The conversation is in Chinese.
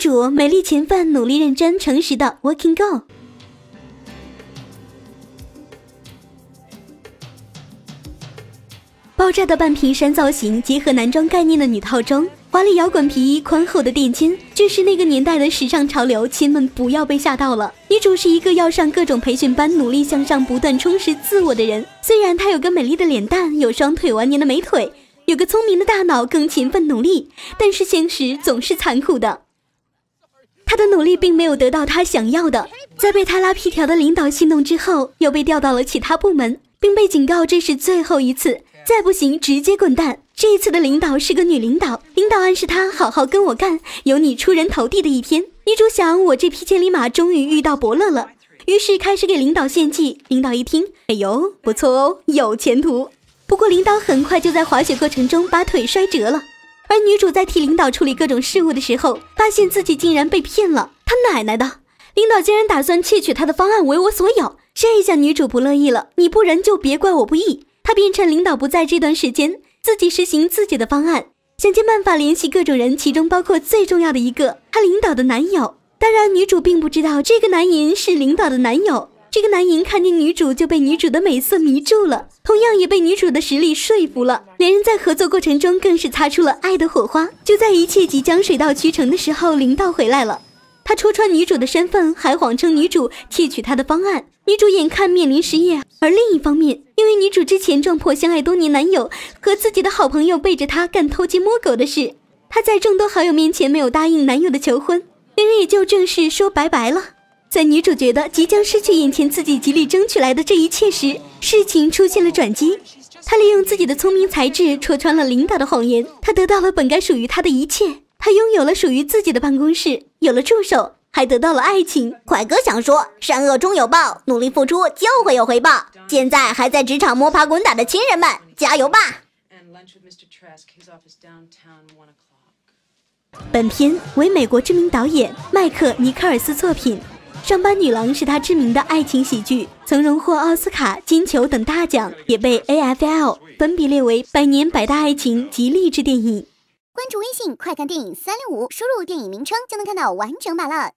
主美丽勤奋、努力认真、诚实的 Working Girl。爆炸的半屏山造型，结合男装概念的女套装，华丽摇滚皮衣，宽厚的垫肩，这是那个年代的时尚潮流。亲们不要被吓到了。女主是一个要上各种培训班，努力向上，不断充实自我的人。虽然她有个美丽的脸蛋，有双腿完年的美腿，有个聪明的大脑，更勤奋努力，但是现实总是残酷的。努力并没有得到他想要的，在被他拉皮条的领导戏弄之后，又被调到了其他部门，并被警告这是最后一次。再不行，直接滚蛋！这一次的领导是个女领导，领导暗示她好好跟我干，有你出人头地的一天。女主想，我这匹千里马终于遇到伯乐了，于是开始给领导献计。领导一听，哎呦，不错哦，有前途。不过领导很快就在滑雪过程中把腿摔折了。而女主在替领导处理各种事务的时候，发现自己竟然被骗了。他奶奶的，领导竟然打算窃取她的方案为我所有。这一下女主不乐意了，你不仁就别怪我不义。她便趁领导不在这段时间，自己实行自己的方案，想尽办法联系各种人，其中包括最重要的一个她领导的男友。当然，女主并不知道这个男银是领导的男友。这个男银看见女主就被女主的美色迷住了，同样也被女主的实力说服了。两人在合作过程中更是擦出了爱的火花。就在一切即将水到渠成的时候，领导回来了。他戳穿女主的身份，还谎称女主窃取他的方案。女主眼看面临失业，而另一方面，因为女主之前撞破相爱多年男友和自己的好朋友背着她干偷鸡摸狗的事，她在众多好友面前没有答应男友的求婚，两人也就正式说拜拜了。在女主觉得即将失去眼前自己极力争取来的这一切时，事情出现了转机。她利用自己的聪明才智戳穿了领导的谎言，她得到了本该属于她的一切。她拥有了属于自己的办公室，有了助手。还得到了爱情。快哥想说，善恶终有报，努力付出就会有回报。现在还在职场摸爬滚打的亲人们，加油吧！本片为美国知名导演迈克尼克尔斯作品，《上班女郎》是他知名的爱情喜剧，曾荣获奥斯卡、金球等大奖，也被 AFL 分别列为百年百大爱情及励志电影。关注微信，快看电影三六五，输入电影名称就能看到完整版了。